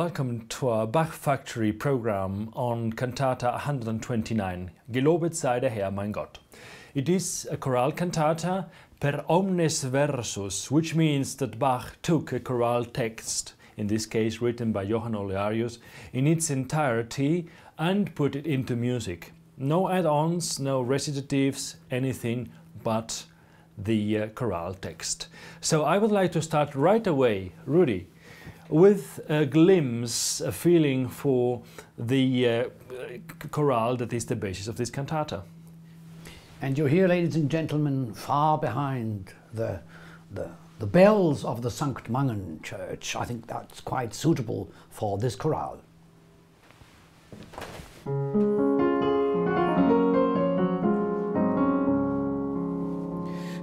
Welcome to our Bach Factory program on Cantata 129, Gelobet sei der Herr, mein Gott. It is a chorale cantata per omnes versus, which means that Bach took a chorale text, in this case written by Johann Olearius, in its entirety and put it into music. No add-ons, no recitatives, anything but the uh, chorale text. So I would like to start right away, Rudy, with a glimpse, a feeling for the uh, chorale that is the basis of this cantata. And you're here, ladies and gentlemen, far behind the, the, the bells of the Sankt Mangen church. I think that's quite suitable for this chorale.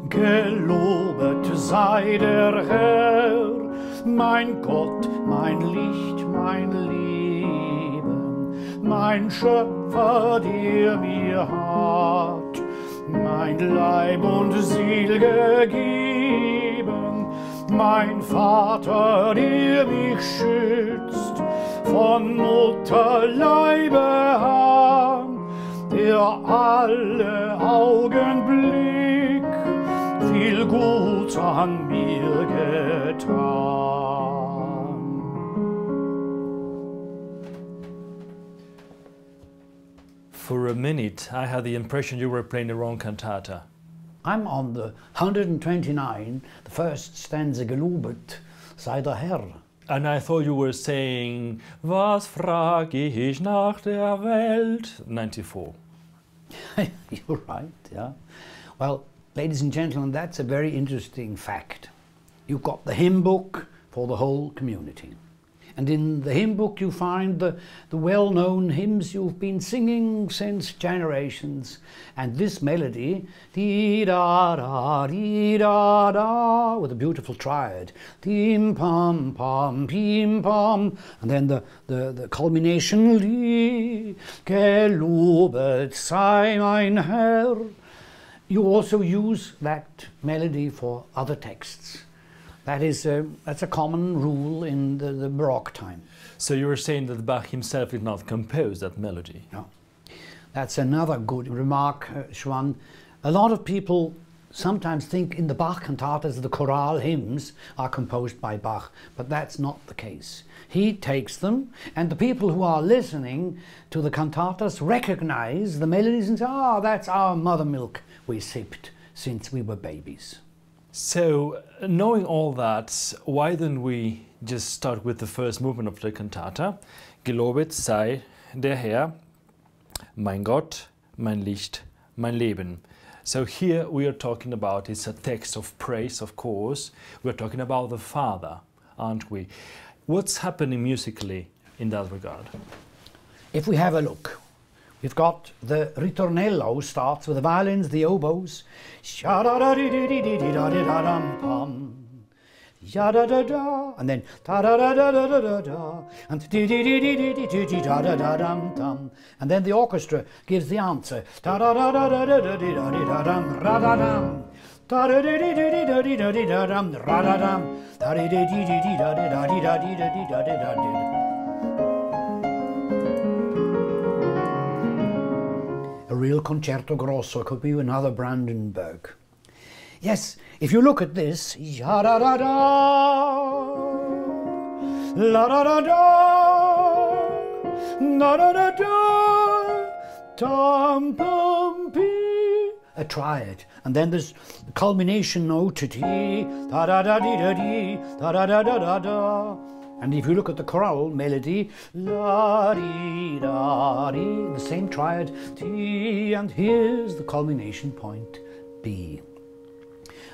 Gelobet sei der Herr, mein Gott, mein Licht, mein Leben, mein Schöpfer, der mir hat mein Leib und Seele gegeben, mein Vater, der mich schützt, von Mutterleibe an, der alle Augenblick viel Gut an mir getan. For a minute, I had the impression you were playing the wrong cantata. I'm on the 129, the first stanza gelobet sei der Herr. And I thought you were saying, Was frag ich nach der Welt? 94. You're right, yeah. Well, ladies and gentlemen, that's a very interesting fact. You've got the hymn book for the whole community. And in the hymn book, you find the, the well known hymns you've been singing since generations. And this melody, dee da da, dee da da, with a beautiful triad, dim pom pom, pim pam, and then the, the, the culmination, li, gelobet sei mein Herr. You also use that melody for other texts. That is a, that's a common rule in the, the Baroque time. So you were saying that Bach himself did not compose that melody? No. That's another good remark, uh, Xoán. A lot of people sometimes think in the Bach cantatas the chorale hymns are composed by Bach, but that's not the case. He takes them, and the people who are listening to the cantatas recognize the melodies and say, ah, oh, that's our mother milk we sipped since we were babies. So, knowing all that, why don't we just start with the first movement of the cantata? Gelobet sei der Herr, mein Gott, mein Licht, mein Leben. So here we are talking about, it's a text of praise, of course. We're talking about the Father, aren't we? What's happening musically in that regard? If we have a look, You've got the ritornello starts with the violins, the oboes. Da da da, and then da da da da da da da, and da da da dum dum, and then the orchestra gives the answer da da da da da da da da dum ra da dum da da da da dum ra da dum da da da da da da. Real concerto grosso could be another Brandenburg. Yes, if you look at this, ya da da da, la da da da, na da da da, tam pum a uh, triad, and then there's the culmination note, ti, da da da di da di, da da da da da da. And if you look at the chorale melody, la di da di, the same triad, ti, and here's the culmination point, B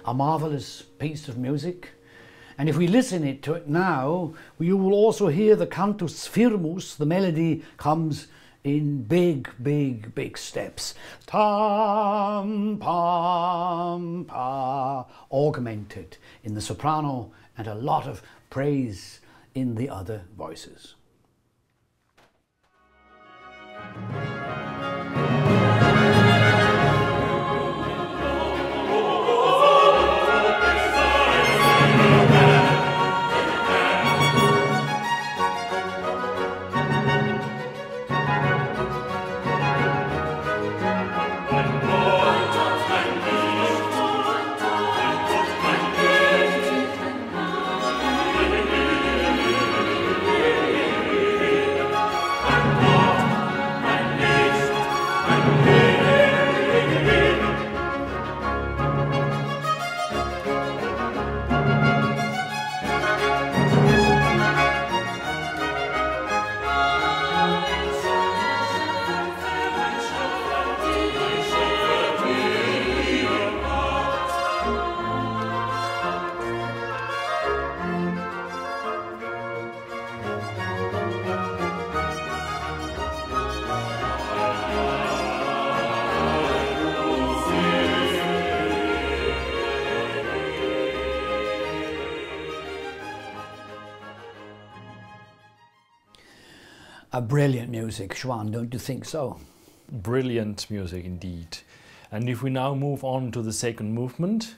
a marvelous piece of music. And if we listen it to it now, you will also hear the cantus firmus, the melody comes in big, big, big steps. Tam, pam, pa, augmented in the soprano and a lot of praise in the other voices. A brilliant music, Xoán, don't you think so? Brilliant music indeed. And if we now move on to the second movement,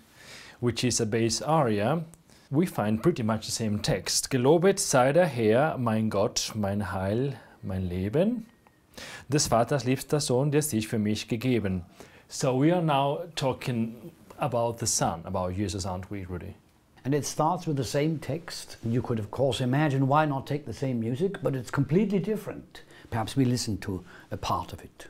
which is a bass aria, we find pretty much the same text. Gelobet sei der Herr, mein Gott, mein Heil, mein Leben. Des Vaters liebster Sohn, der sich für mich gegeben. So we are now talking about the Son, about Jesus, aren't we, Rudy? And it starts with the same text. You could, of course, imagine why not take the same music, but it's completely different. Perhaps we listen to a part of it.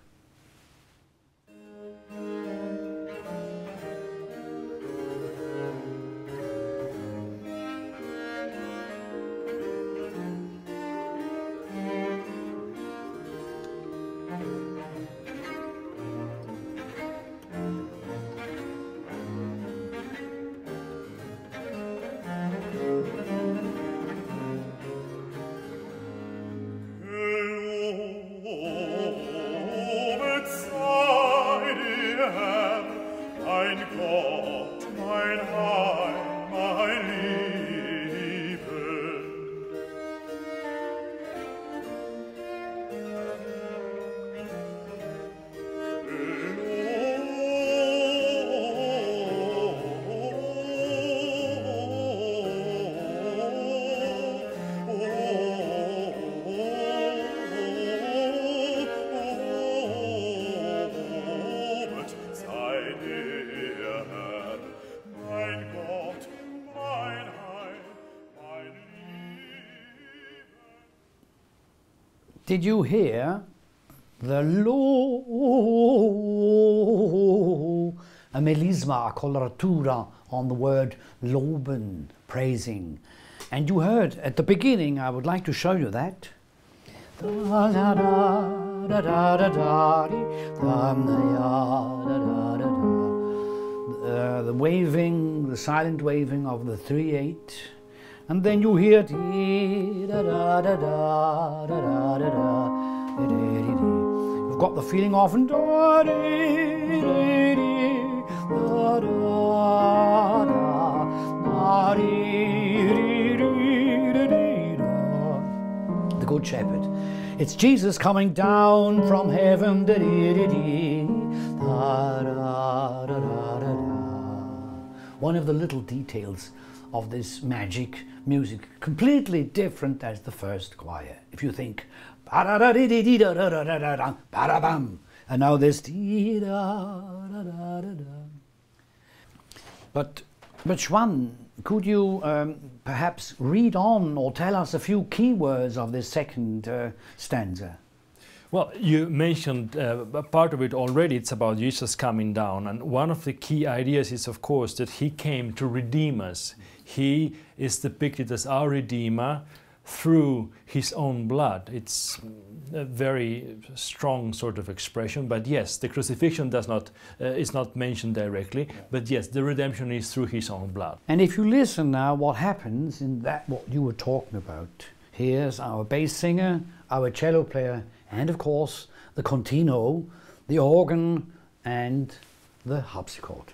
Did you hear the lo a melisma, a coloratura on the word loben, praising? And you heard at the beginning, I would like to show you that. Uh, the waving, the silent waving of the three eight, and then you hear da da da da da da da da, dee, dee, dee. You've got the feeling of da dee, dee, dee, da da da da dee, dee, da the Good Shepherd. It's Jesus coming down from heaven. Da. Da da da da da da. One of the little details of this magic music, completely different as the first choir. If you think, and now there's. But, but Xoán, could you um, perhaps read on or tell us a few keywords of this second uh, stanza? Well, you mentioned uh, part of it already. It's about Jesus coming down. And one of the key ideas is, of course, that he came to redeem us. He is depicted as our Redeemer through his own blood. It's a very strong sort of expression. But yes, the crucifixion does not, uh, is not mentioned directly. But yes, the redemption is through his own blood. And if you listen now, what happens in that, what you were talking about, here's our bass singer, our cello player, and of course the continuo, the organ, and the harpsichord.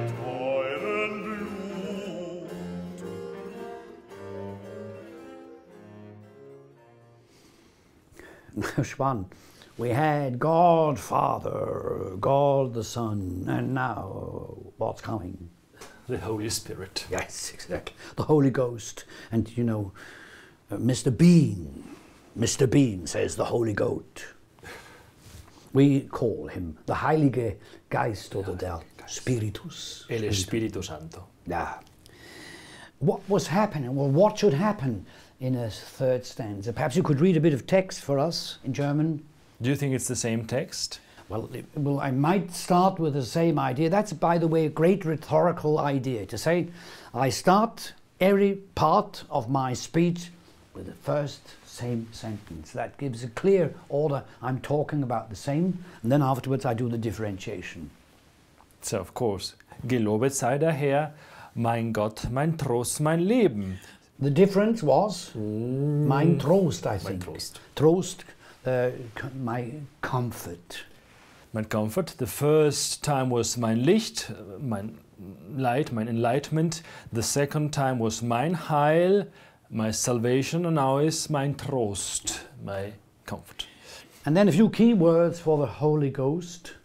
We had God Father, God the Son, and now what's coming? The Holy Spirit. Yes, exactly. The Holy Ghost. And you know, uh, Mr. Bean, Mr. Bean says the Holy Goat. We call him the Heilige Geist oder der Spiritus. El Espíritu Santo. Yeah. What was happening? Well, what should happen in a third stanza? Perhaps you could read a bit of text for us in German. Do you think it's the same text? Well, it- well, I might start with the same idea. That's, by the way, a great rhetorical idea to say, I start every part of my speech with the first same sentence. That gives a clear order. I'm talking about the same, and then afterwards I do the differentiation. So, of course, gelobet sei der Herr, mein Gott, mein Trost, mein Leben. The difference was mein Trost, I think. Trost. Trost, uh, my comfort. Mein Comfort. The first time was mein Licht, mein Light, mein Enlightenment. The second time was mein Heil, my salvation. And now is mein Trost, my comfort. And then a few key words for the Holy Ghost.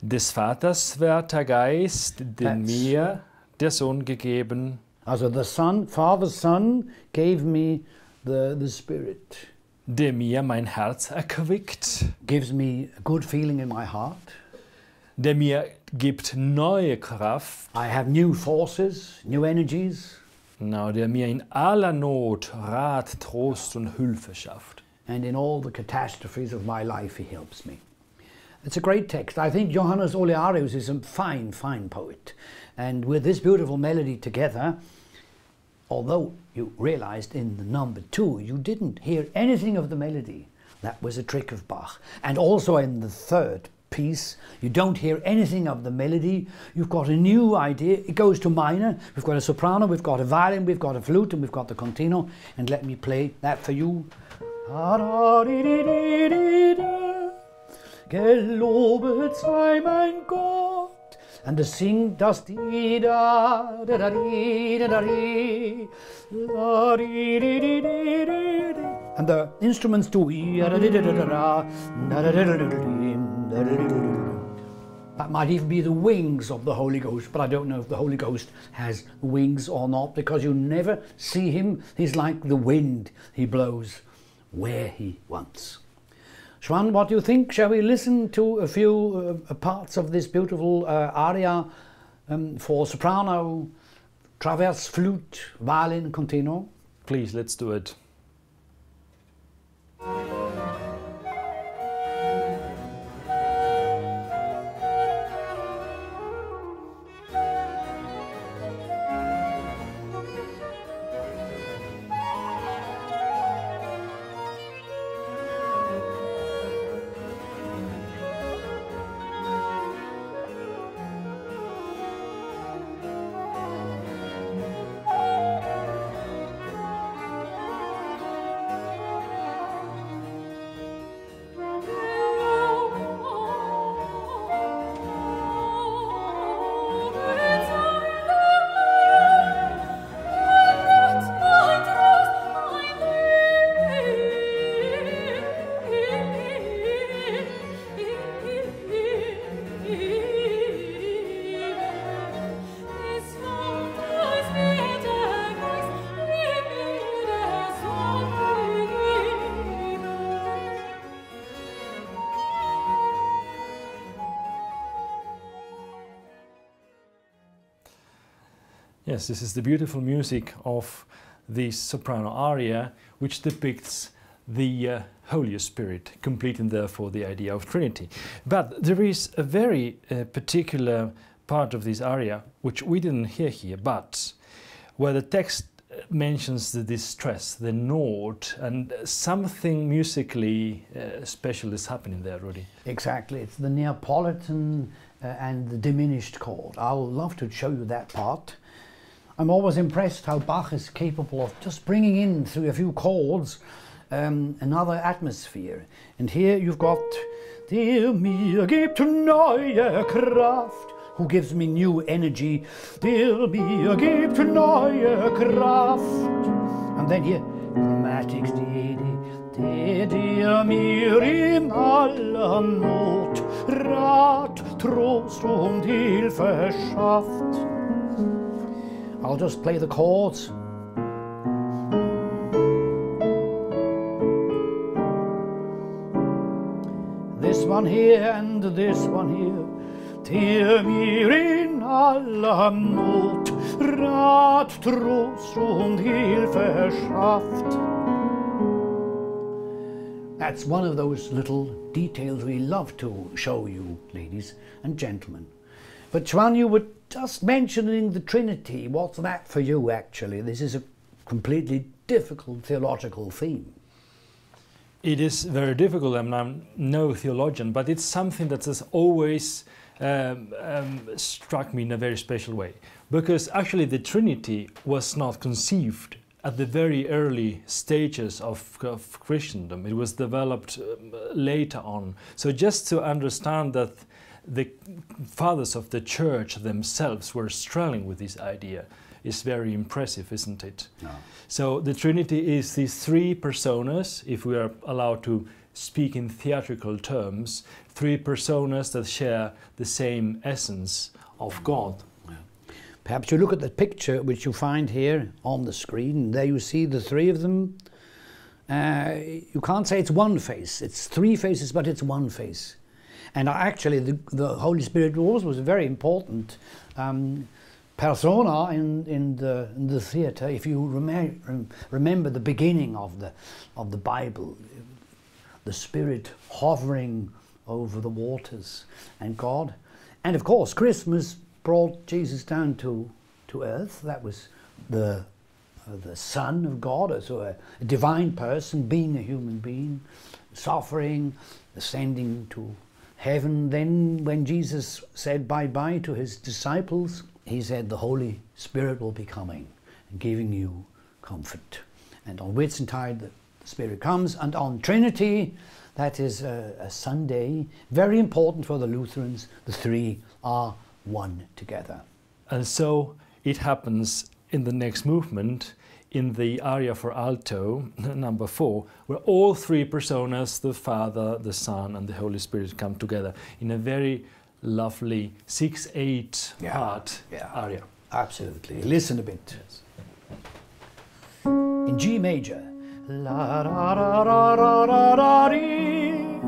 Des Vaters werter Geist, den mir der Sohn gegeben. Also the Son, Father, Son gave me the, the Spirit. der mir mein Herz erquickt, Gives me a good feeling in my heart. der mir gibt neue Kraft, I have new forces, new energies, genau, der mir in aller Not Rat, Trost und Hilfe schafft. and in all the catastrophes of my life, He helps me. It's a great text. I think Johannes Olearius is a fine, fine poet. And with this beautiful melody together, although you realized in the number two, you didn't hear anything of the melody. That was a trick of Bach. And also in the third piece, you don't hear anything of the melody. You've got a new idea. It goes to minor. We've got a soprano, we've got a violin, we've got a flute, and we've got the continuo. And let me play that for you. Gelobet sei mein Gott. And the sing does di da da da di da da di la di di di di di di. And the instruments do da da da da da da da da da da da da da da da da. That might even be the wings of the Holy Ghost, but I don't know if the Holy Ghost has wings or not because you never see him. He's like the wind, he blows where he wants. Xoán, what do you think? Shall we listen to a few uh, parts of this beautiful uh, aria um, for soprano, traverse, flute, violin, continuo? Please, let's do it. Yes, this is the beautiful music of the soprano aria, which depicts the uh, Holy Spirit, completing therefore the idea of Trinity. But there is a very uh, particular part of this aria which we didn't hear here, but where the text uh, mentions the distress, the note, and something musically uh, special is happening there, Rudy. Exactly, it's the Neapolitan uh, and the diminished chord. I'll love to show you that part. I'm always impressed how Bach is capable of just bringing in through a few chords um, another atmosphere. And here you've got Der mir gibt neue Kraft, who gives me new energy. Der mir gibt neue Kraft. And then here, chromatics, dir mir in aller Not Rat, Trost und Hilfe schafft. I'll just play the chords. This one here and this one here. Der mir in aller Not Rat, Trost und Hilfe. That's one of those little details we love to show you, ladies and gentlemen. But Xoán, you were just mentioning the Trinity. What's that for you, actually? This is a completely difficult theological theme. It is very difficult. I'm, I'm no theologian, but it's something that has always um, um, struck me in a very special way. Because actually, the Trinity was not conceived at the very early stages of, of Christendom. It was developed um, later on. So, just to understand that the fathers of the church themselves were struggling with this idea is very impressive, isn't it? No. So the Trinity is these three personas, if we are allowed to speak in theatrical terms, three personas that share the same essence of God. Perhaps you look at the picture which you find here on the screen. There you see the three of them. Uh, you can't say it's one face. It's three faces, but it's one face. And actually, the, the Holy Spirit was was a very important um, persona in, in, the, in the theatre. If you rem remember the beginning of the, of the Bible, the Spirit hovering over the waters and God. And of course, Christmas brought Jesus down to, to earth. That was the, uh, the Son of God, so a, a divine person, being a human being, suffering, ascending to heaven. Then, when Jesus said bye bye to his disciples, he said, The Holy Spirit will be coming and giving you comfort. And on Whitsuntide, the Spirit comes, and on Trinity, that is a, a Sunday, very important for the Lutherans, the three are one together. And so it happens in the next movement in the aria for alto, number four, where all three personas, the Father, the Son, and the Holy Spirit, come together in a very lovely 6 8 Yeah, part yeah. aria. Absolutely. Listen a bit. In G major. La ra ra ra ra ra ra dee.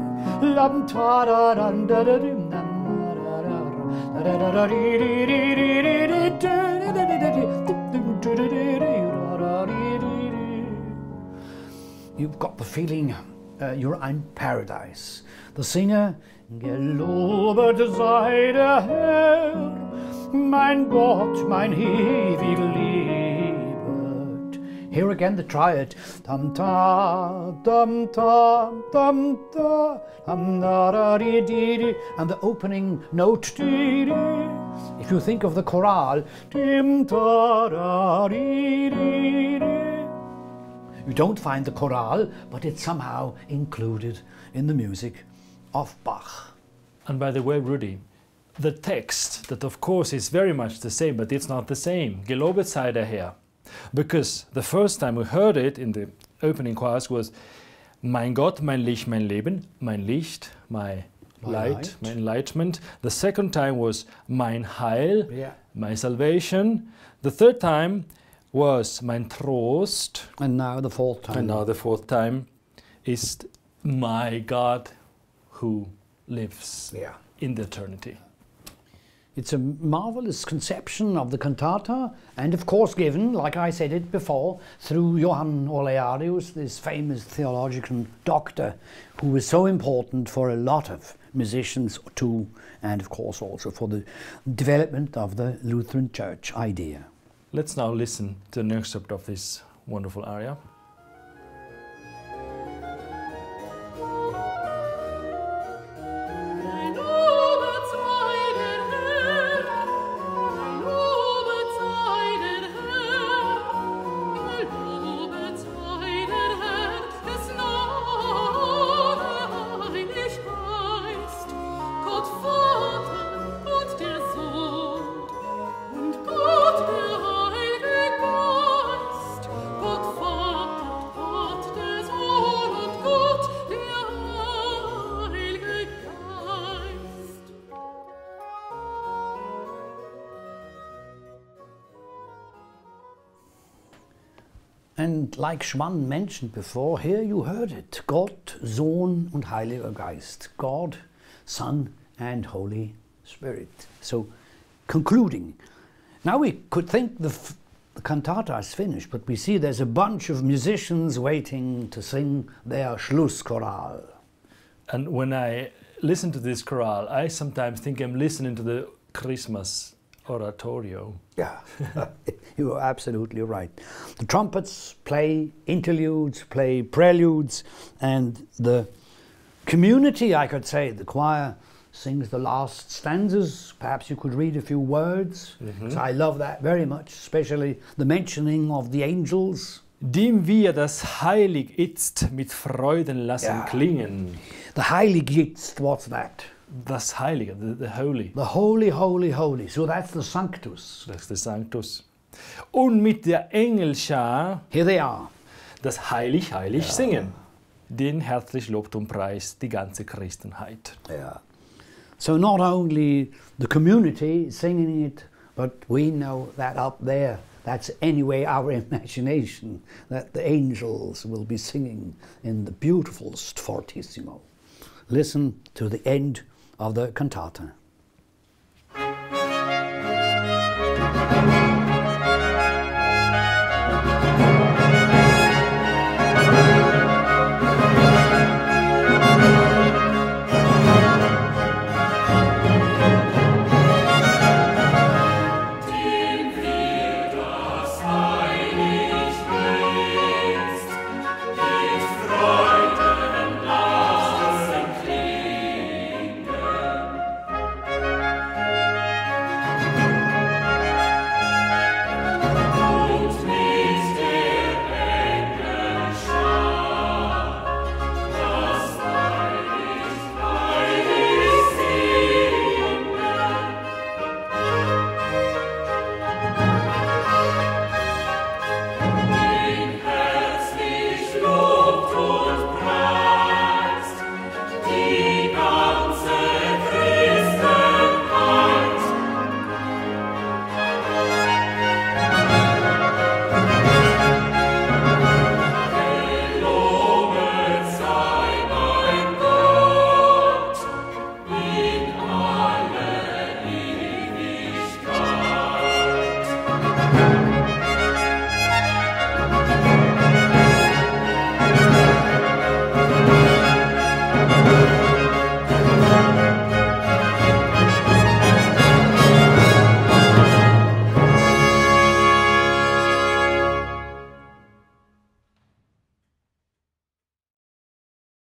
Lam ta ra ran da da dim dam ra ra ra. Da da da da You've got the feeling uh, you're in paradise. The singer, Herr, mein Gott, mein ewig liebet. Here again the triad. Dum ta, dum ta, dum ta, dum da da dee dee dee, and the opening note dee dee. If you think of the chorale, dim ta da dee dee dee. You don't find the chorale, but it's somehow included in the music of Bach. And by the way, Rudy, the text, that of course is very much the same, but it's not the same. Gelobet sei der Herr. Because the first time we heard it in the opening chorus was Mein Gott, mein Licht, mein Leben, mein Licht, my My light, light. my enlightenment. The second time was Mein Heil, Yeah. my salvation. The third time was Mein Trost. And now the fourth time. And now the fourth time is my God who lives Yeah. in the eternity. It's a marvelous conception of the cantata, and of course, given, like I said it before, through Johann Olearius, this famous theological doctor who was so important for a lot of musicians too, and of course also for the development of the Lutheran Church idea. Let's now listen to an excerpt of this wonderful aria. Like Xoán mentioned before, here you heard it Gott, Sohn und Heiliger Geist. God, Son, and Holy Spirit. So, concluding, now we could think the, the cantata is finished, but we see there's a bunch of musicians waiting to sing their Schlusschoral. And when I listen to this chorale, I sometimes think I'm listening to the Christmas oratorio. Yeah, you are absolutely right. The trumpets play interludes, play preludes, and the community, I could say, the choir sings the last stanzas. Perhaps you could read a few words. Mm-hmm. 'cause I love that very much, especially the mentioning of the angels. Dem wir das Heilig itzt mit Freuden lassen Ja. klingen. The Heilig Jetzt, what's that? Das Heilige, the, the Holy, The Holy, Holy, Holy. So that's the Sanctus. ist der Sanctus. Und mit der Engelschar Here they are. das Heilig, Heilig singen. Den herzlich lobt und preist die ganze Christenheit. Yeah. So not only the community singing it, but we know that up there, that's anyway our imagination, that the angels will be singing in the beautiful Fortissimo. Listen to the end of the cantata.